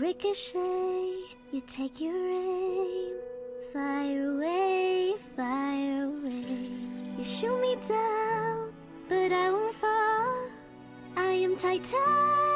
Ricochet, you take your aim. Fire away, fire away. You shoot me down, but I won't fall. I am titanium.